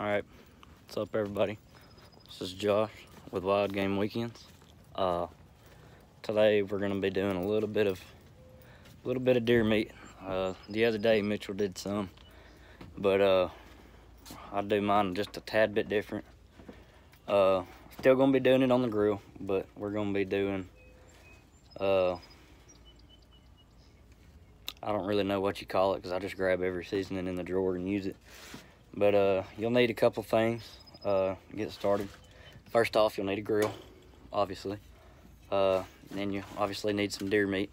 All right, what's up, everybody? This is Josh with Wild Game Weekends. Uh, today we're gonna be doing a little bit of, a little bit of deer meat. Uh, the other day Mitchell did some, but uh, I do mine just a tad bit different. Uh, still gonna be doing it on the grill, but we're gonna be doing. Uh, I don't really know what you call it because I just grab every seasoning in the drawer and use it. But uh, you'll need a couple things uh, get started. First off, you'll need a grill, obviously. Uh, then you obviously need some deer meat.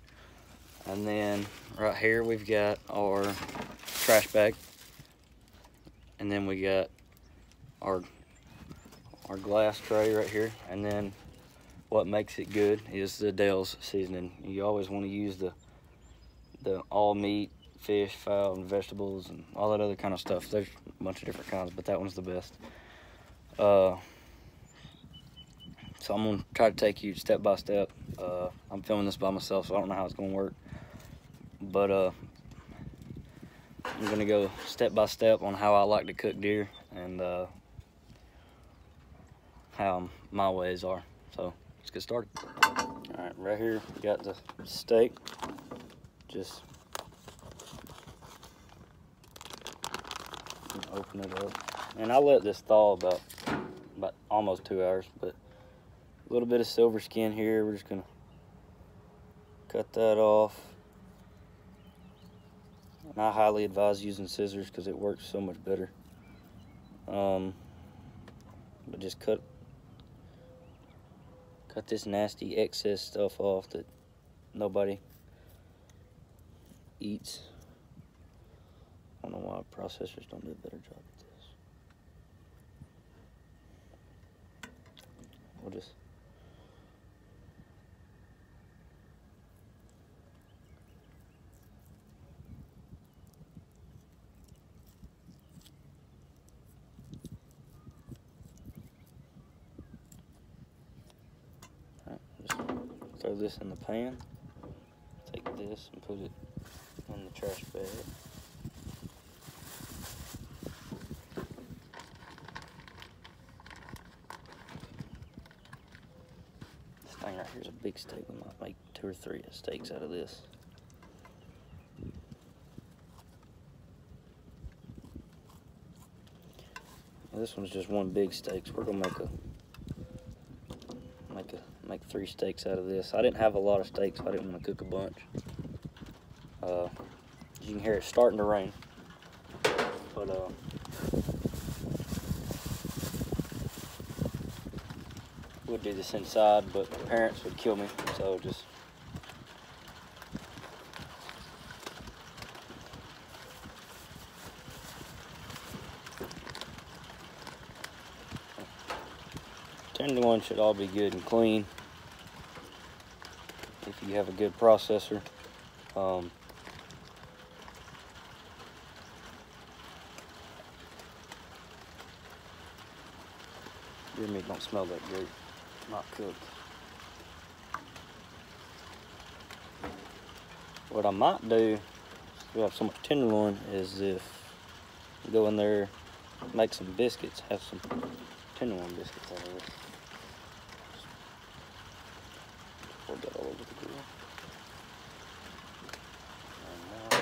And then right here we've got our trash bag. And then we got our our glass tray right here. And then what makes it good is the Dale's seasoning. You always want to use the the all meat fish, fowl, and vegetables, and all that other kind of stuff. There's a bunch of different kinds, but that one's the best. Uh, so I'm gonna try to take you step by step. Uh, I'm filming this by myself, so I don't know how it's gonna work. But uh, I'm gonna go step by step on how I like to cook deer and uh, how my ways are. So let's get started. All right, right here we got the steak. Just open it up. And I let this thaw about about almost two hours, but a little bit of silver skin here. We're just gonna cut that off. And I highly advise using scissors because it works so much better. Um, but just cut cut this nasty excess stuff off that nobody eats. I don't know why processors don't do a better job at this. We'll just just throw this in the pan. Take this and put it in the trash bag. Right here is a big steak. We might make two or three steaks out of this. This one's just one big steak, so we're gonna make a make a make three steaks out of this. I didn't have a lot of steaks, so I didn't want to cook a bunch. Uh, you can hear it starting to rain, but uh, do this inside, but parents would kill me, so just. Tenderloin should all be good and clean if you have a good processor. Um, deer meat don't smell that great not cooked. What I might do, we have so much tenderloin, is if go in there, make some biscuits, have some tenderloin biscuits out of this. Pour that all over the grill. And now-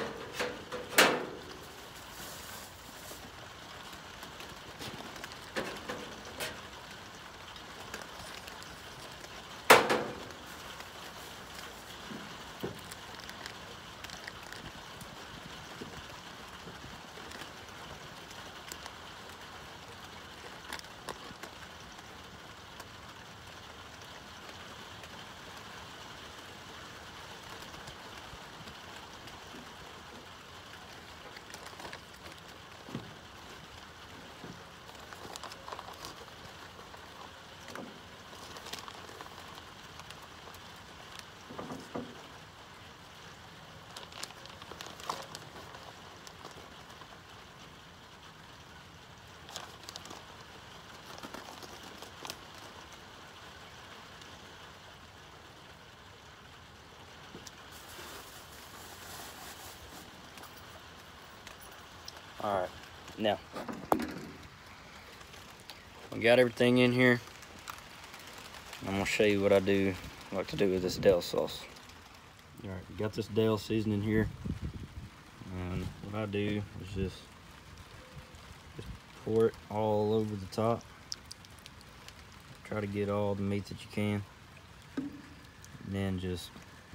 All right, now we got everything in here. I'm gonna show you what I do, like to do with this Dale sauce. All right, got this Dale seasoning here. And what I do is just, just pour it all over the top. Try to get all the meat that you can. And then just,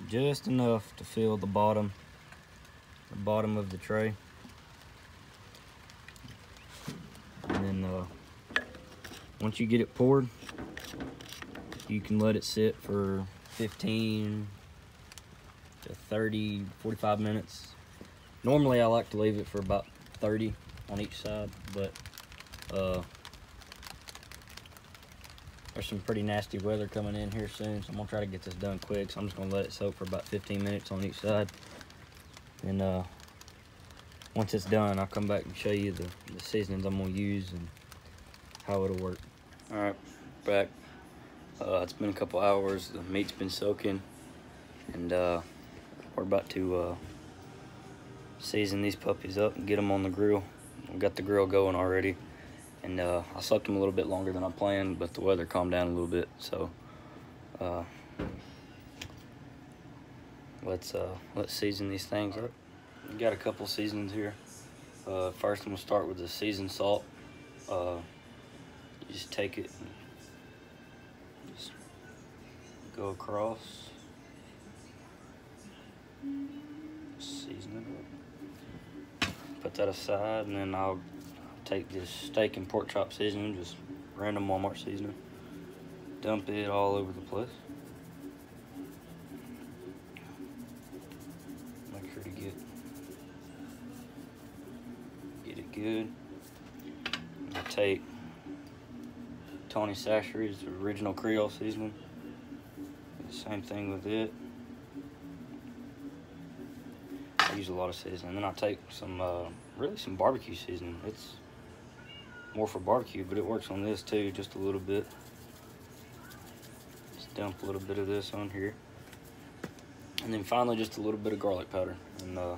just enough to fill the bottom, the bottom of the tray. And then uh, once you get it poured, you can let it sit for 15 to 30, 45 minutes. Normally I like to leave it for about 30 on each side, but uh, there's some pretty nasty weather coming in here soon, so I'm gonna try to get this done quick. So I'm just gonna let it soak for about 15 minutes on each side. And uh, once it's done, I'll come back and show you the, the seasonings I'm gonna use and how it'll work. All right, back. Uh, it's been a couple hours. The meat's been soaking, and uh, we're about to uh, season these puppies up and get them on the grill. We got the grill going already, and uh, I soaked them a little bit longer than I planned, but the weather calmed down a little bit, so uh, let's uh, let's season these things up. We got a couple seasonings here. First, I'm gonna start with the seasoned salt. You just take it just go across. Season it up. Put that aside and then I'll take this steak and pork chop seasoning, just random Walmart seasoning. Dump it all over the place. Make sure to get get it good. I take Tony Chachere's original Creole seasoning. Same thing with it. I use a lot of seasoning. Then I take some, uh, really some barbecue seasoning. It's more for barbecue, but it works on this too, just a little bit. Just dump a little bit of this on here. And then finally, just a little bit of garlic powder. And uh,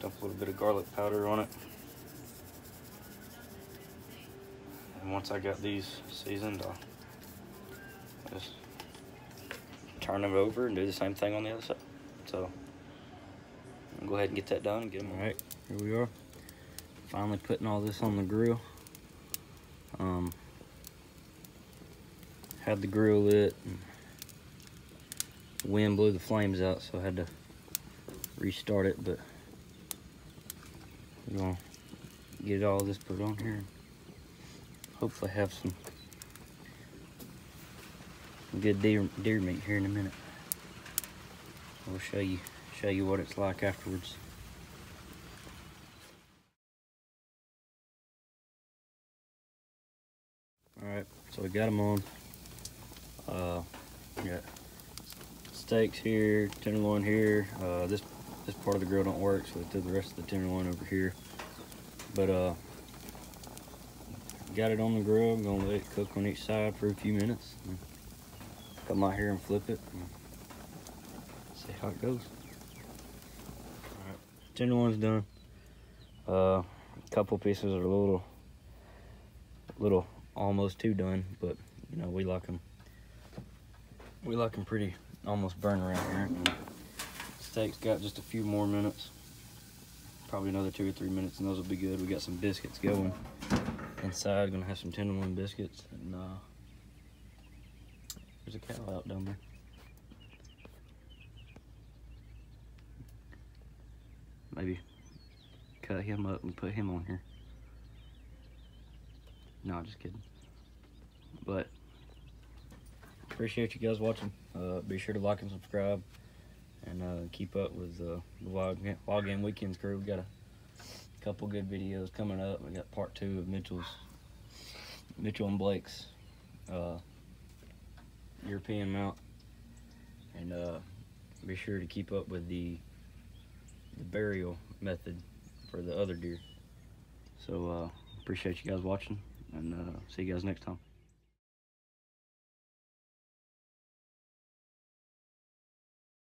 dump a little bit of garlic powder on it. And once I got these seasoned, I'll just turn them over and do the same thing on the other side. So go ahead and get that done and get them. All right, here we are. Finally putting all this on the grill. Um, had the grill lit. wind blew the flames out, so I had to restart it, but we're gonna get all this put on here. Hopefully have some good deer, deer meat here in a minute. We'll show you show you what it's like afterwards. All right, so we got them on. Uh, got steaks here, tenderloin here. Uh, this this part of the grill don't work, so we threw the rest of the tenderloin over here. But uh, got it on the grill. I'm gonna let it cook on each side for a few minutes come out here and flip it and see how it goes. Alright, tenderloin's done. Uh, a couple pieces are a little, little almost too done, but you know, we like them, we like them pretty almost burn around here. And steak's got just a few more minutes, probably another two or three minutes and those will be good. We got some biscuits going inside, gonna have some tenderloin biscuits and uh, there's a cow out down there. Maybe cut him up and put him on here. No, just kidding. But appreciate you guys watching. Uh, be sure to like and subscribe and uh, keep up with uh, the Wild Game Weekends crew. We got a couple good videos coming up. We got part two of Mitchell's Mitchell and Blake's uh, European mount. And uh, be sure to keep up with the, the burial method for the other deer. So uh, appreciate you guys watching and uh, see you guys next time.